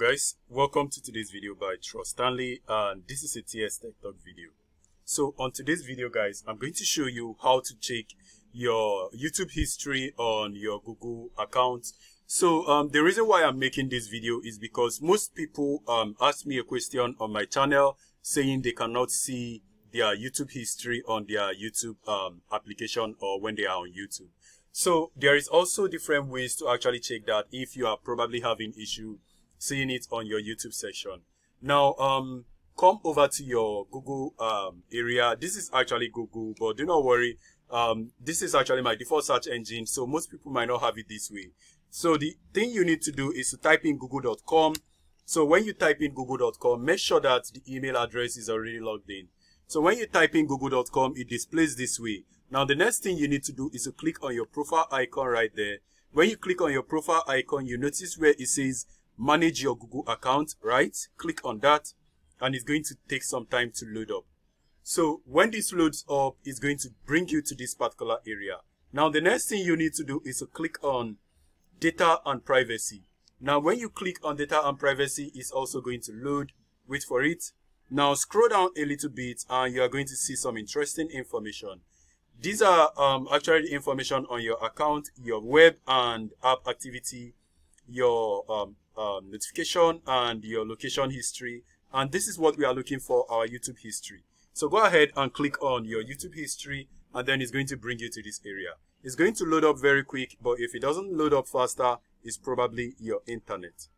Guys, welcome to today's video by Trust Stanley and this is a TS Tech Talk video. So on today's video guys, I'm going to show you how to check your YouTube history on your Google account. So um, the reason why I'm making this video is because most people um, ask me a question on my channel saying they cannot see their YouTube history on their YouTube um, application or when they are on YouTube. So there is also different ways to actually check that if you are probably having issue seeing it on your YouTube section. Now, um, come over to your Google um, area. This is actually Google, but do not worry. Um, this is actually my default search engine, so most people might not have it this way. So the thing you need to do is to type in google.com. So when you type in google.com, make sure that the email address is already logged in. So when you type in google.com, it displays this way. Now the next thing you need to do is to click on your profile icon right there. When you click on your profile icon, you notice where it says manage your Google account, right? Click on that and it's going to take some time to load up. So when this loads up, it's going to bring you to this particular area. Now the next thing you need to do is to click on data and privacy. Now when you click on data and privacy, it's also going to load. Wait for it. Now scroll down a little bit and you are going to see some interesting information. These are um, actually information on your account, your web and app activity, your um, um, notification and your location history. And this is what we are looking for our YouTube history. So go ahead and click on your YouTube history and then it's going to bring you to this area. It's going to load up very quick, but if it doesn't load up faster, it's probably your internet.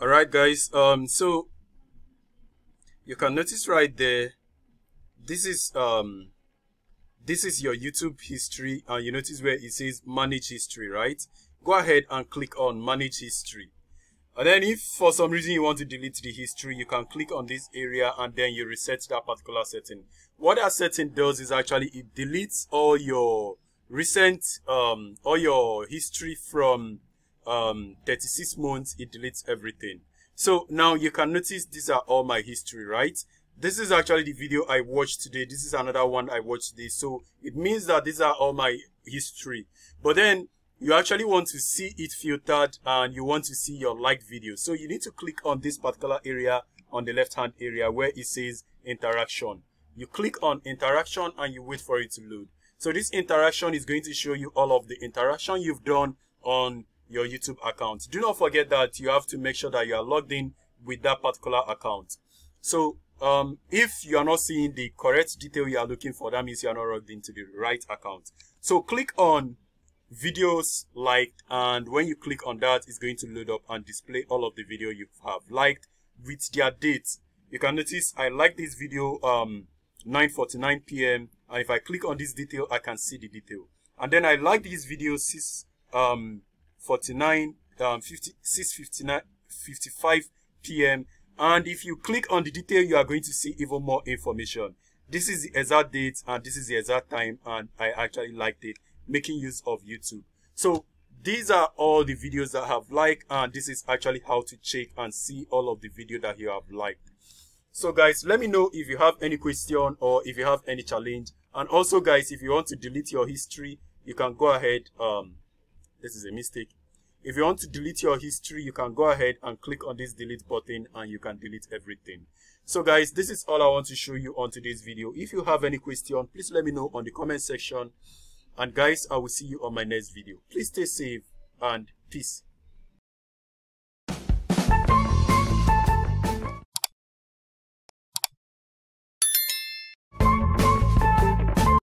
Alright guys, um, so you can notice right there, this is, um, this is your YouTube history and you notice where it says manage history, right? Go ahead and click on manage history. And then if for some reason you want to delete the history, you can click on this area and then you reset that particular setting. What that setting does is actually it deletes all your recent, um, all your history from, um, 36 months. It deletes everything. So now you can notice these are all my history, right? This is actually the video I watched today. This is another one I watched today. So it means that these are all my history. But then you actually want to see it filtered and you want to see your liked video. So you need to click on this particular area on the left hand area where it says interaction. You click on interaction and you wait for it to load. So this interaction is going to show you all of the interaction you've done on your YouTube account. Do not forget that you have to make sure that you are logged in with that particular account. So um, if you are not seeing the correct detail you are looking for, that means you are not logged into the right account. So click on videos liked and when you click on that it's going to load up and display all of the video you have liked with their dates. You can notice i like this video um 9:49 p.m and if i click on this detail i can see the detail. And then i like this video 6 um 49 um 50 6:59 55 p.m and if you click on the detail you are going to see even more information. This is the exact date and this is the exact time and i actually liked it making use of YouTube. So these are all the videos that I have liked and this is actually how to check and see all of the video that you have liked. So guys, let me know if you have any question or if you have any challenge. And also guys, if you want to delete your history, you can go ahead. Um, this is a mistake. If you want to delete your history, you can go ahead and click on this delete button and you can delete everything. So guys, this is all I want to show you on today's video. If you have any question, please let me know on the comment section. And guys, I will see you on my next video. Please stay safe and peace.